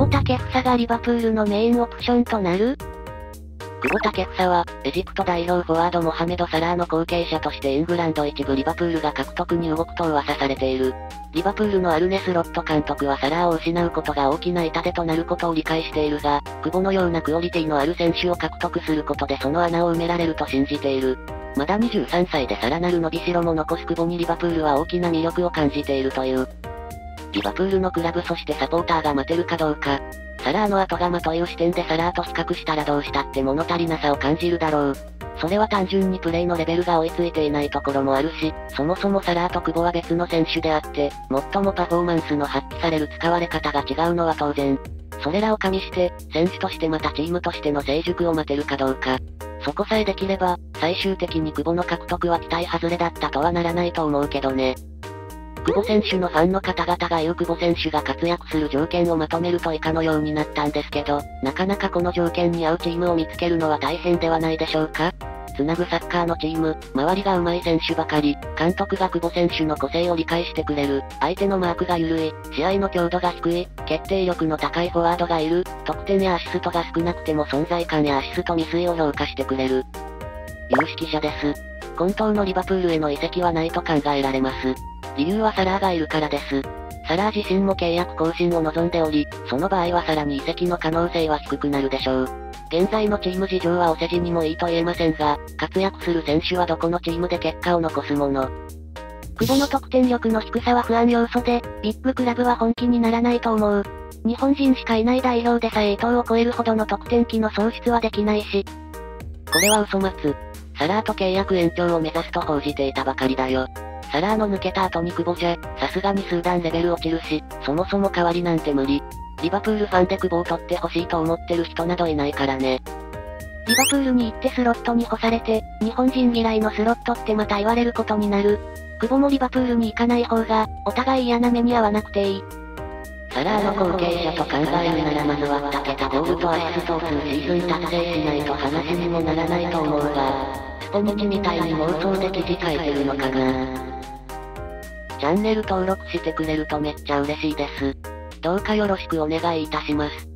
久保建英がリバプールのメインオプションとなる？久保建英は、エジプト代表フォワードモハメド・サラーの後継者としてイングランド一部リバプールが獲得に動くと噂されている。リバプールのアルネス・ロット監督はサラーを失うことが大きな痛手となることを理解しているが、久保のようなクオリティのある選手を獲得することでその穴を埋められると信じている。まだ23歳でさらなる伸びしろも残す久保にリバプールは大きな魅力を感じているという。リバプールのクラブそしてサポーターが待てるかどうか、サラーの後釜という視点でサラーと比較したらどうしたって物足りなさを感じるだろう。それは単純にプレイのレベルが追いついていないところもあるし、そもそもサラーと久保は別の選手であって、最もパフォーマンスの発揮される使われ方が違うのは当然。それらを加味して、選手としてまたチームとしての成熟を待てるかどうか。そこさえできれば、最終的に久保の獲得は期待外れだったとはならないと思うけどね。久保選手のファンの方々が言う久保選手が活躍する条件をまとめると以下のようになったんですけど、なかなかこの条件に合うチームを見つけるのは大変ではないでしょうかつなぐサッカーのチーム、周りが上手い選手ばかり、監督が久保選手の個性を理解してくれる、相手のマークが緩い、試合の強度が低い、決定力の高いフォワードがいる、得点やアシストが少なくても存在感やアシスト未遂を評価してくれる。有識者です。本当のリバプールへの移籍はないと考えられます。理由はサラーがいるからです。サラー自身も契約更新を望んでおり、その場合はさらに移籍の可能性は低くなるでしょう。現在のチーム事情はお世辞にもいいと言えませんが、活躍する選手はどこのチームで結果を残すもの。久保の得点力の低さは不安要素で、ビッグクラブは本気にならないと思う。日本人しかいない代表でさえ伊藤を超えるほどの得点機の創出はできないし。これは嘘待つ。サラーと契約延長を目指すと報じていたばかりだよ。サラーの抜けた後に久保じゃ、さすがに数段レベル落ちるし、そもそも代わりなんて無理。リバプールファンで久保を取ってほしいと思ってる人などいないからね。リバプールに行ってスロットに干されて、日本人嫌いのスロットってまた言われることになる。久保もリバプールに行かない方が、お互い嫌な目に遭わなくていい。サラーの後継者と考えるならまずは2桁ゴールとアシストを数シーズン達成しないと話にもならないと思うが、ストニチみたいに妄想で記事書いてるのかなチャンネル登録してくれるとめっちゃ嬉しいです。どうかよろしくお願いいたします。